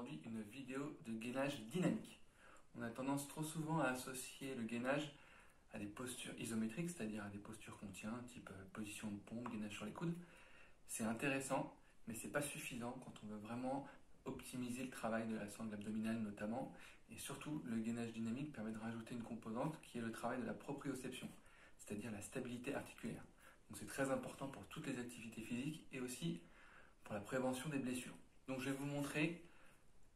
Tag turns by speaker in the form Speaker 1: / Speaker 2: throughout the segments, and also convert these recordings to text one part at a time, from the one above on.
Speaker 1: aujourd'hui une vidéo de gainage dynamique. On a tendance trop souvent à associer le gainage à des postures isométriques, c'est-à-dire à des postures qu'on tient, type euh, position de pompe, gainage sur les coudes. C'est intéressant, mais c'est pas suffisant quand on veut vraiment optimiser le travail de la sangle abdominale notamment. Et surtout, le gainage dynamique permet de rajouter une composante qui est le travail de la proprioception, c'est-à-dire la stabilité articulaire. Donc c'est très important pour toutes les activités physiques et aussi pour la prévention des blessures. Donc je vais vous montrer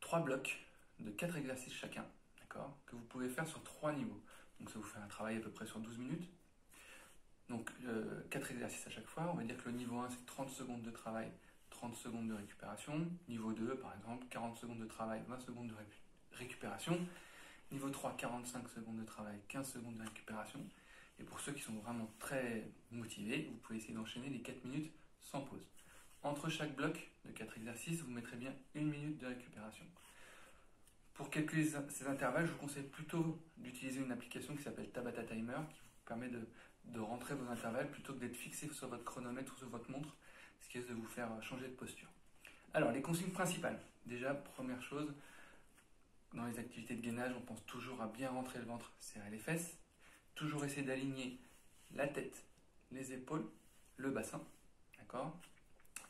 Speaker 1: trois blocs de quatre exercices chacun, d'accord, que vous pouvez faire sur trois niveaux. Donc ça vous fait un travail à peu près sur 12 minutes. Donc euh, quatre exercices à chaque fois. On va dire que le niveau 1 c'est 30 secondes de travail, 30 secondes de récupération. Niveau 2 par exemple, 40 secondes de travail, 20 secondes de récupération. Niveau 3, 45 secondes de travail, 15 secondes de récupération. Et pour ceux qui sont vraiment très motivés, vous pouvez essayer d'enchaîner les 4 minutes sans pause. Entre chaque bloc de 4 exercices, vous mettrez bien une minute de récupération. Pour calculer ces intervalles, je vous conseille plutôt d'utiliser une application qui s'appelle Tabata Timer, qui vous permet de, de rentrer vos intervalles plutôt que d'être fixé sur votre chronomètre ou sur votre montre, ce qui risque de vous faire changer de posture. Alors, les consignes principales. Déjà, première chose, dans les activités de gainage, on pense toujours à bien rentrer le ventre, serrer les fesses, toujours essayer d'aligner la tête, les épaules, le bassin, d'accord?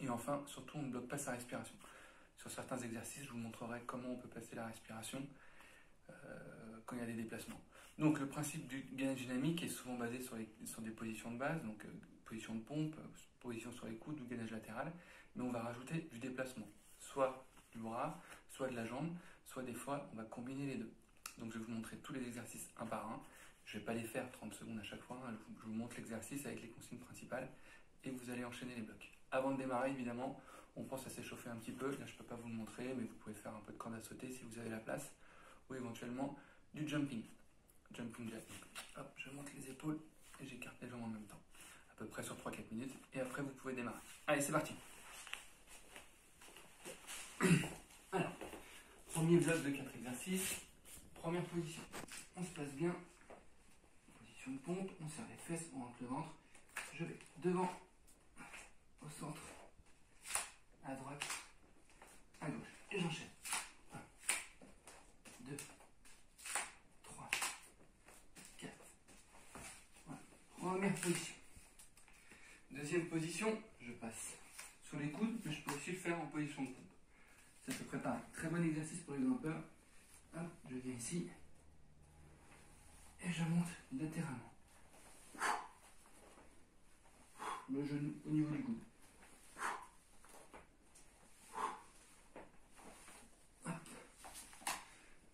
Speaker 1: Et enfin, surtout, on ne bloque pas sa respiration. Sur certains exercices, je vous montrerai comment on peut passer la respiration euh, quand il y a des déplacements. Donc le principe du gainage dynamique est souvent basé sur, des positions de base, donc euh, position de pompe, position sur les coudes ou gainage latéral, mais on va rajouter du déplacement, soit du bras, soit de la jambe, soit des fois on va combiner les deux. Donc je vais vous montrer tous les exercices un par un. Je ne vais pas les faire 30 secondes à chaque fois, hein. je vous montre l'exercice avec les consignes principales et vous allez enchaîner les blocs. Avant de démarrer, évidemment, on pense à s'échauffer un petit peu. Là, je ne peux pas vous le montrer, mais vous pouvez faire un peu de corde à sauter si vous avez la place, ou éventuellement du jumping. Jumping jack. hop, je monte les épaules et j'écarte les jambes en même temps. À peu près sur 3-4 minutes. Et après, vous pouvez démarrer. Allez, c'est parti. Alors, premier bloc de 4 exercices. Première position. On se place bien. Position de pompe. On serre les fesses, on rentre le ventre. Je vais devant au centre, à droite, à gauche. Et j'enchaîne. 1, 2, 3, 4. Voilà. Première position. Deuxième position, je passe sur les coudes, mais je peux aussi le faire en position de pompe. Ça se prépare. Très bon exercice pour les grimpeurs. Je viens ici et je monte latéralement. Le genou au niveau du coude.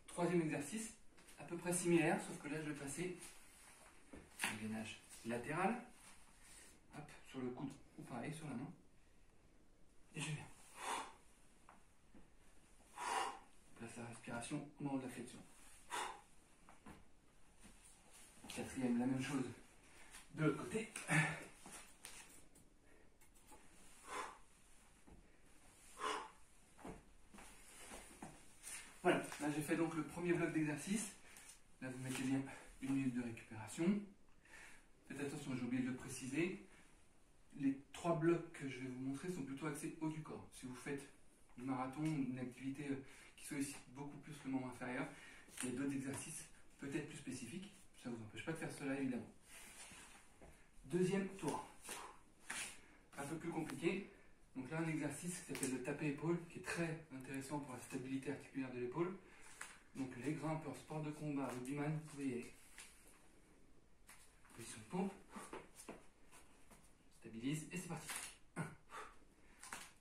Speaker 1: Troisième exercice, à peu près similaire, sauf que là je vais passer le gainage latéral, sur le coude ou pareil sur la main, et je viens. Place la respiration au moment de la flexion. Quatrième, la même chose de l'autre côté. Voilà, là j'ai fait donc le premier bloc d'exercice. Là vous mettez bien une minute de récupération. Faites attention, j'ai oublié de le préciser. Les trois blocs que je vais vous montrer sont plutôt axés haut du corps. Si vous faites du marathon, une activité euh, qui sollicite beaucoup plus le membre inférieur, il y a d'autres exercices peut-être plus spécifiques. Ça ne vous empêche pas de faire cela évidemment. Deuxième tour. Un peu plus compliqué. Donc là, un exercice qui s'appelle le tapé épaule, qui est très intéressant pour la stabilité articulaire de l'épaule. Donc les grimpeurs, sport de combat, rugbyman, vous pouvez y aller. Position de. Stabilise et c'est parti. 1,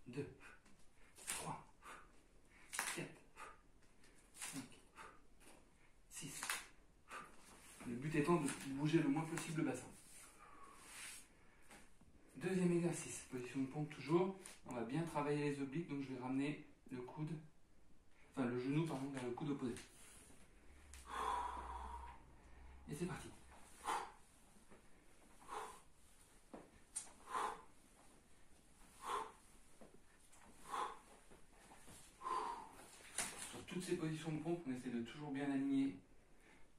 Speaker 1: 2, 3, 4, 5, 6. Le but étant de bouger le moins possible le bassin. Deuxième exercice, position de pompe toujours. On va bien travailler les obliques, donc je vais ramener le coude, enfin le genou pardon, vers le coude opposé. Et c'est parti. Sur toutes ces positions de pompe, on essaie de toujours bien aligner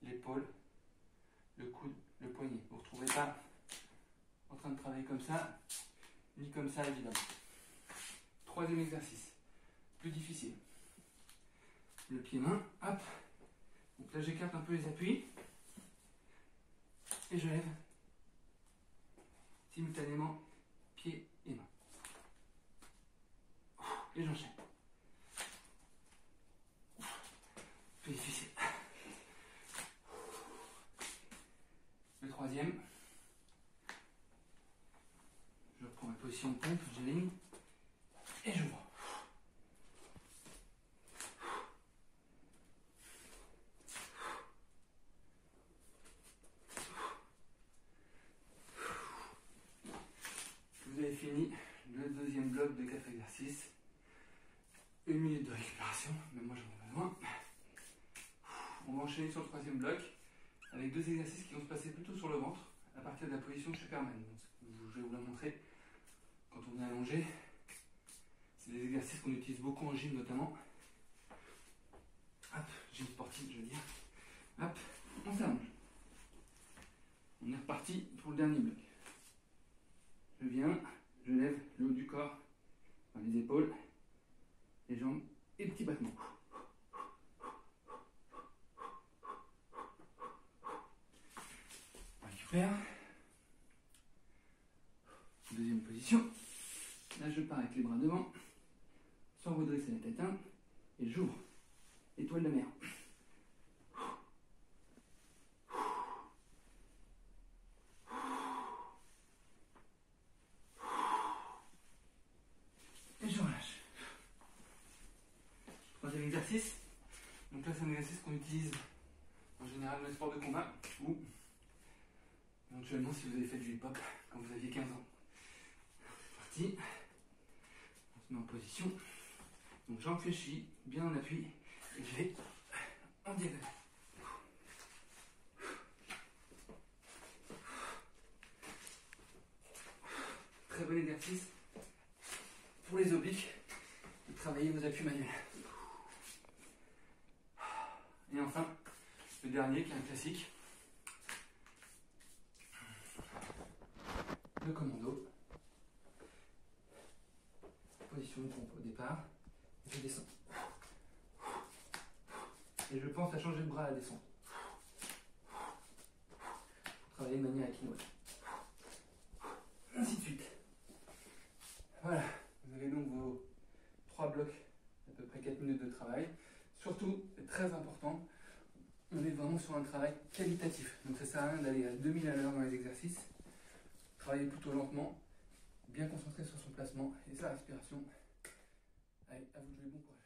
Speaker 1: l'épaule, le coude, le poignet. Vous ne retrouvez pas en train de travailler comme ça, ni comme ça évidemment. Troisième exercice, plus difficile.
Speaker 2: le pied-main, hop. Donc là, j'écarte un peu les appuis. Et je lève simultanément pied et main. Et j'enchaîne. Plus difficile. Le troisième. Je reprends ma position de pompe, j'aligne. Et j'ouvre. Vous avez fini le deuxième bloc de 4 exercices. Une minute de récupération, mais moi j'en ai besoin. On va enchaîner sur le troisième bloc avec deux exercices qui vont se passer plutôt sur le ventre à partir de la position de Superman. Donc, je vais vous la montrer quand on est allongé. C'est des exercices qu'on utilise beaucoup en gym notamment. Hop, gym sportif je veux dire. Hop, on s'allonge. On est reparti pour le dernier bloc. Je viens, je lève le haut du corps, par les épaules, et petit battement. On récupère. Deuxième position. Là, je pars avec les bras devant, sans redresser la tête, hein, et j'ouvre. Étoile de mer. Et je relâche. Troisième exercice. Donc là, c'est un exercice qu'on utilise en général dans les sports de combat ou éventuellement si vous avez fait du hip-hop quand vous aviez 15 ans. Parti. On se met en position. Donc j'enfléchis bien en appui et je vais en diagonale. Très bon exercice pour les obliques de travailler vos appuis manuels. Et enfin, le dernier qui est un classique, le commando. Position de pompe au départ, je descends. Et je pense à changer de bras à la descente. Pour travailler de manière équilibrée. Ainsi de suite. Voilà, vous avez donc vos trois blocs, à peu près 4 minutes de travail. Surtout, très important, on est vraiment sur un travail qualitatif. Donc ça sert à rien d'aller à 2000 à l'heure dans les exercices. Travailler plutôt lentement, bien concentré sur son placement et sa respiration. Allez, à vous de jouer, bon courage.